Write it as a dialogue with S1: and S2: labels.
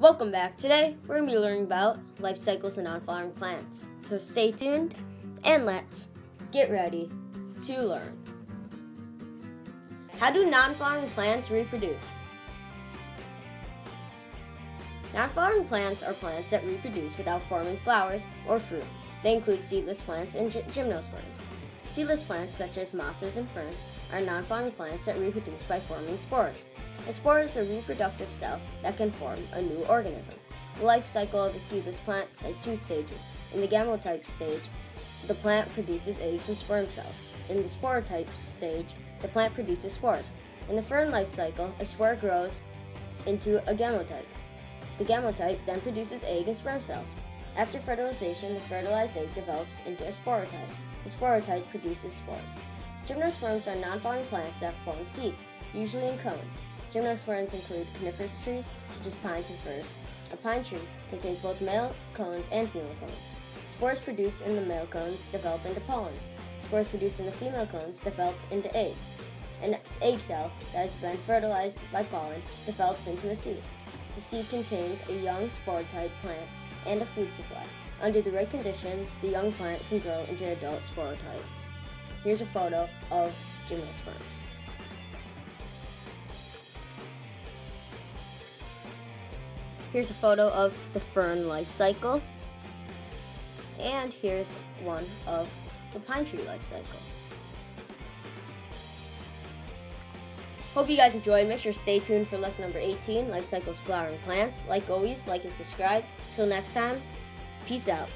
S1: Welcome back. Today, we're going to be learning about life cycles of non-flowering plants. So stay tuned and let's get ready to learn. How do non-flowering plants reproduce? Non-flowering plants are plants that reproduce without forming flowers or fruit. They include seedless plants and gymnosperms. Seedless plants, such as mosses and ferns, are non-flowering plants that reproduce by forming spores. A spore is a reproductive cell that can form a new organism. The life cycle of a seedless plant has two stages. In the gametophyte stage, the plant produces eggs and sperm cells. In the sporophyte stage, the plant produces spores. In the fern life cycle, a spore grows into a gametophyte. The gametophyte then produces egg and sperm cells. After fertilization, the fertilized egg develops into a sporophyte. The sporophyte produces spores. Gymnosperms are non-flowering plants that form seeds, usually in cones. Gymnosperms include coniferous trees, such as pines and firs. A pine tree contains both male cones and female cones. Spores produced in the male cones develop into pollen. Spores produced in the female cones develop into eggs. An egg cell that has been fertilized by pollen develops into a seed. The seed contains a young sporophyte plant and a food supply. Under the right conditions, the young plant can grow into an adult sporophyte. Here's a photo of gymnosperms. Here's a photo of the fern life cycle. And here's one of the pine tree life cycle. Hope you guys enjoyed. Make sure to stay tuned for lesson number 18, Life Cycles Flowering Plants. Like always, like and subscribe. Till next time, peace out.